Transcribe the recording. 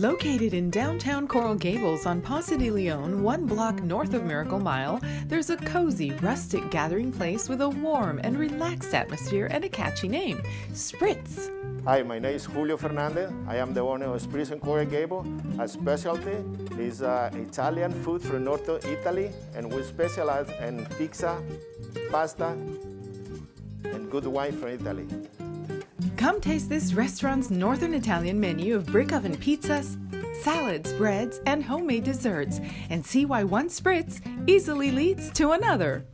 Located in downtown Coral Gables on Ponce de Leon, one block north of Miracle Mile, there's a cozy, rustic gathering place with a warm and relaxed atmosphere and a catchy name Spritz. Hi, my name is Julio Fernandez. I am the owner of Spritz in Coral Gables. Our specialty is uh, Italian food from Northern Italy, and we specialize in pizza, pasta, and good wine from Italy. Come taste this restaurant's Northern Italian menu of brick oven pizzas, salads, breads, and homemade desserts, and see why one spritz easily leads to another.